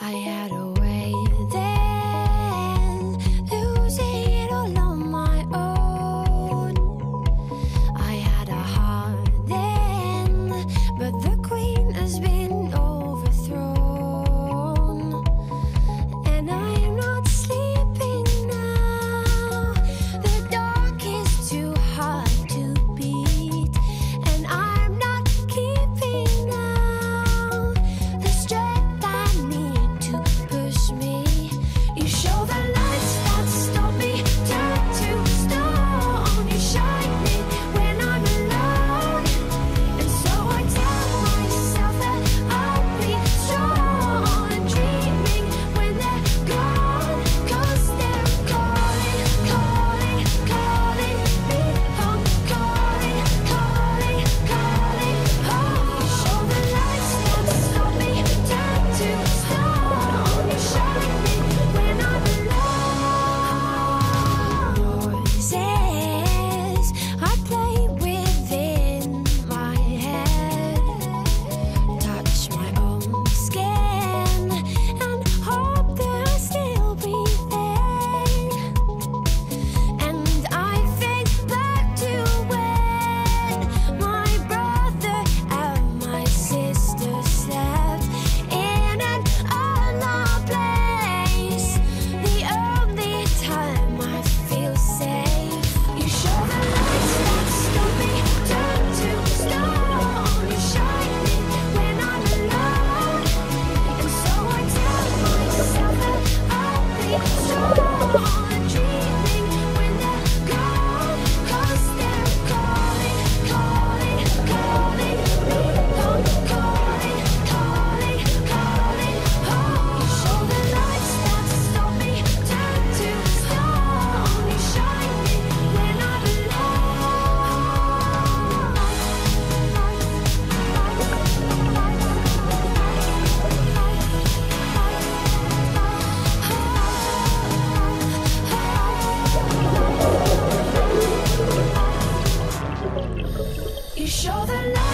I had a Show the light.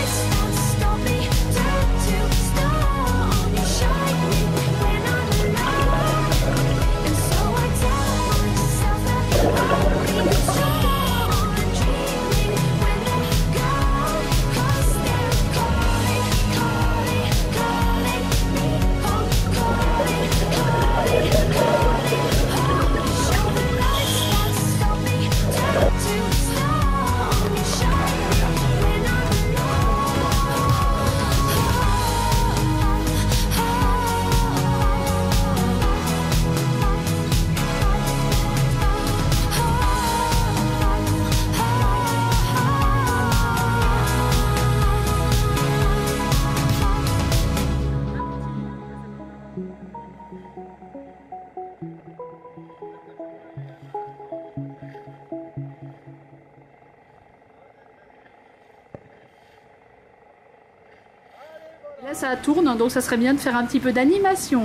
Là, ça tourne, donc ça serait bien de faire un petit peu d'animation.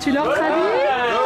Tu leur traduis